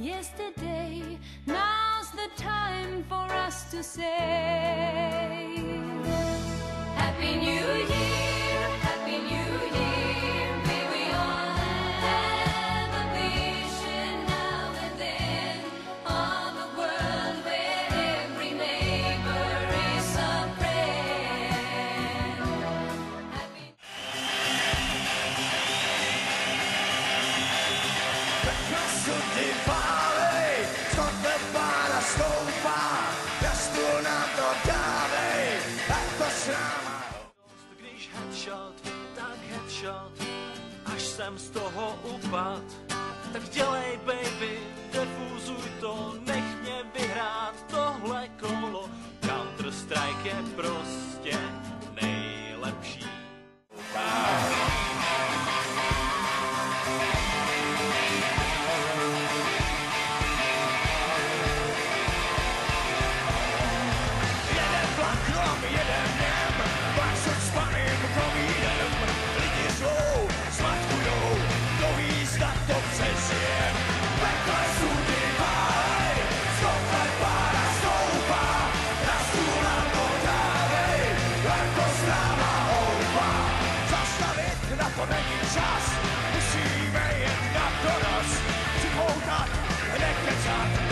yesterday. Now's the time for us to say Happy New Year. viděl, až jsem z toho upad. Tak dělej, baby, defuzuj to, nech mě vyhrát tohle kolo. Counter-Strike je prostě náma houba Zastavit na to není čas Musíme jet na dorost Připoutat, nekecat.